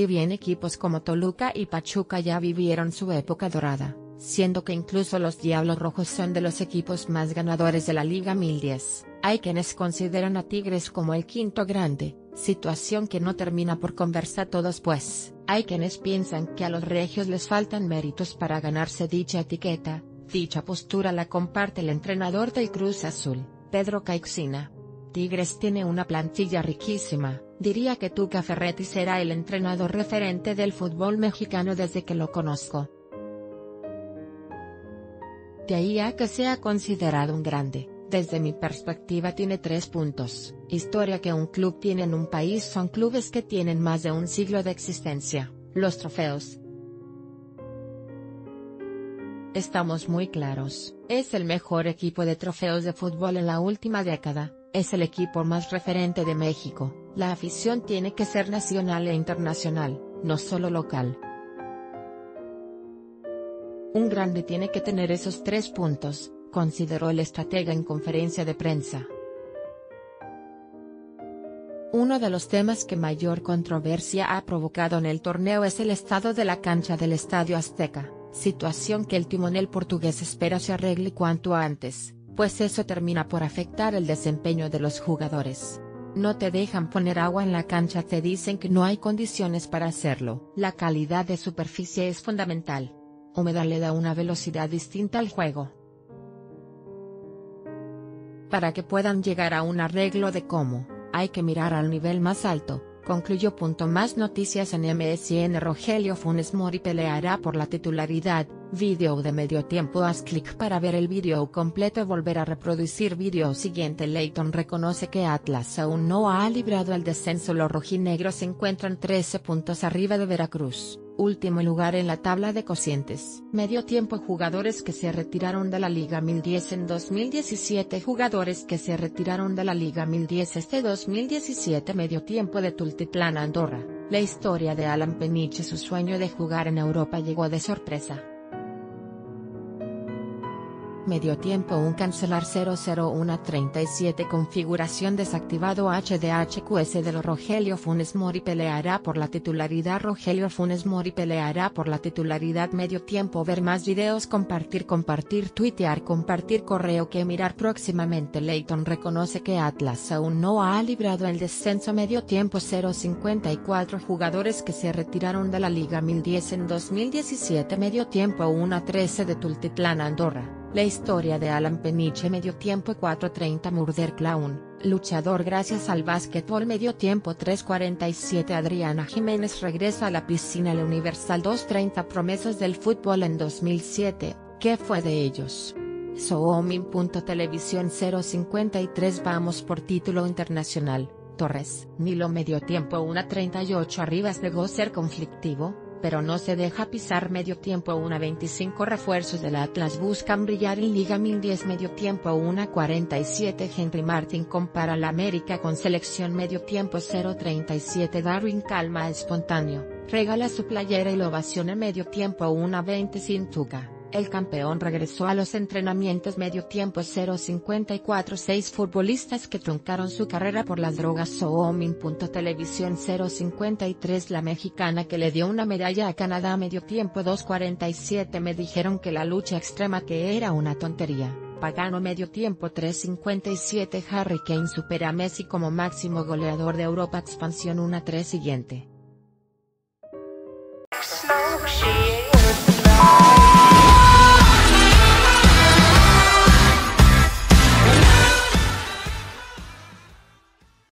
Si bien equipos como Toluca y Pachuca ya vivieron su época dorada, siendo que incluso los Diablos Rojos son de los equipos más ganadores de la Liga 1010, hay quienes consideran a Tigres como el quinto grande, situación que no termina por conversar todos pues, hay quienes piensan que a los regios les faltan méritos para ganarse dicha etiqueta, dicha postura la comparte el entrenador del Cruz Azul, Pedro Caixina. Tigres tiene una plantilla riquísima, diría que Tuca Ferretti será el entrenador referente del fútbol mexicano desde que lo conozco. De ahí a que sea considerado un grande, desde mi perspectiva tiene tres puntos, historia que un club tiene en un país son clubes que tienen más de un siglo de existencia, los trofeos, Estamos muy claros, es el mejor equipo de trofeos de fútbol en la última década, es el equipo más referente de México, la afición tiene que ser nacional e internacional, no solo local. Un grande tiene que tener esos tres puntos, consideró el estratega en conferencia de prensa. Uno de los temas que mayor controversia ha provocado en el torneo es el estado de la cancha del Estadio Azteca situación que el timonel portugués espera se arregle cuanto antes, pues eso termina por afectar el desempeño de los jugadores. No te dejan poner agua en la cancha te dicen que no hay condiciones para hacerlo. La calidad de superficie es fundamental. Humedad le da una velocidad distinta al juego. Para que puedan llegar a un arreglo de cómo, hay que mirar al nivel más alto, concluyó. Más noticias en MSN Rogelio Funes Mori peleará por la titularidad, video de medio tiempo haz clic para ver el video completo volver a reproducir video siguiente Leighton reconoce que Atlas aún no ha librado el descenso los rojinegros se encuentran 13 puntos arriba de Veracruz último lugar en la tabla de cocientes. Medio tiempo jugadores que se retiraron de la Liga 1010 en 2017 Jugadores que se retiraron de la Liga 1010 este 2017 Medio tiempo de Tultitlán Andorra, la historia de Alan Peniche su sueño de jugar en Europa llegó de sorpresa. Medio tiempo un cancelar 00137 configuración desactivado HDHQS de los Rogelio Funes Mori peleará por la titularidad. Rogelio Funes Mori peleará por la titularidad. Medio tiempo ver más videos compartir compartir tuitear compartir correo que mirar próximamente. Leighton reconoce que Atlas aún no ha librado el descenso. Medio tiempo 054 jugadores que se retiraron de la Liga 1010 en 2017 medio tiempo 1 13 de Tultitlán Andorra. La historia de Alan Peniche Medio Tiempo 4.30 Murder Clown, luchador gracias al básquetbol Medio Tiempo 3.47 Adriana Jiménez regresa a la piscina La Universal 2.30 Promesas del fútbol en 2007, ¿qué fue de ellos? Televisión 053 Vamos por título internacional, Torres. Nilo Medio Tiempo 1.38 Arribas negó ser conflictivo, pero no se deja pisar medio tiempo una 25 refuerzos del Atlas. Buscan brillar en Liga 1010 medio tiempo una 47 Henry Martin compara la América con selección medio tiempo 037 Darwin calma espontáneo, regala su playera y lo ovaciona medio tiempo una 20 sin tuca. El campeón regresó a los entrenamientos medio tiempo 054 seis futbolistas que truncaron su carrera por las drogas Soomin. Televisión 053 La mexicana que le dio una medalla a Canadá medio tiempo 247 me dijeron que la lucha extrema que era una tontería. Pagano medio tiempo 357 Harry Kane supera a Messi como máximo goleador de Europa expansión 1-3 siguiente.